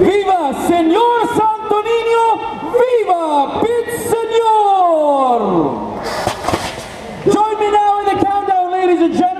Viva. Join me now in the countdown, ladies and gentlemen.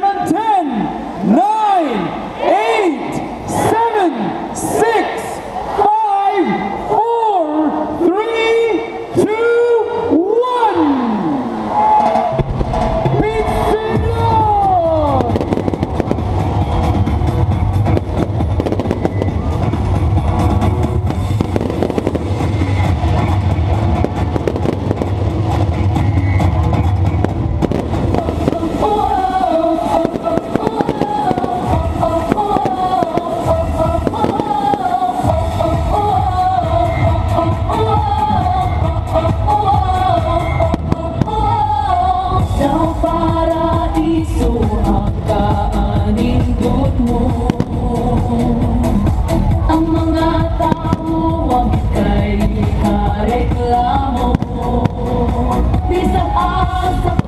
Paraiso ang kaanindot mo. Ang mga tao ang kay kareklamo. Bisag asa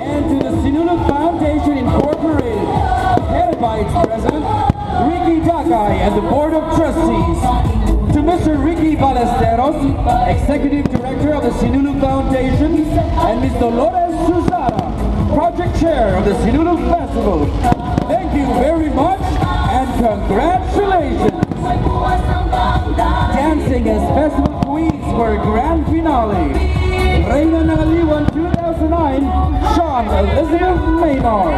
and to the Sinulog Foundation Incorporated, headed by its president, Ricky Dakay, and the Board of Trustees. To Mr. Ricky Ballesteros, Executive Director of the Sinulog Foundation, and Ms. Dolores Susara, Project Chair of the Sinulog Festival. Thank you very much and congratulations! Sean Elizabeth Maynard.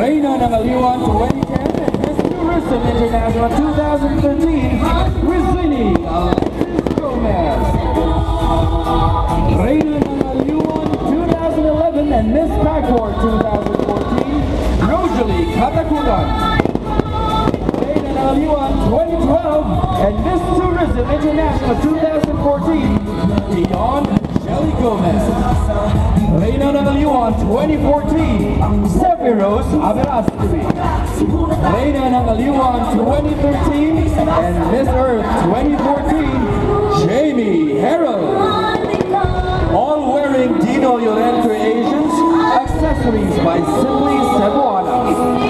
Reina ng Aliwan 2010 and Miss Tourism International 2013, Rizzini Alexis Gomez. Reina ng Aliwan 2011 and Miss Backward 2014, Rosalie Katakugan. Reina ng Aliwan 2012 and Miss Tourism International 2014, Dion Shelly Gomez. Reina ng Aliwan 2014, Sephiros Averastri. Reina ng Aliwan 2013 and Miss Earth 2014, Jamie Herrell. All wearing Dino Yoren Creations, accessories by Simply Cebuana.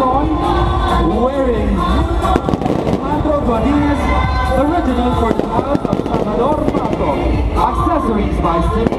Anson, wearing Alejandro Godinez, original for the House of Salvador Mato. Accessories by Simply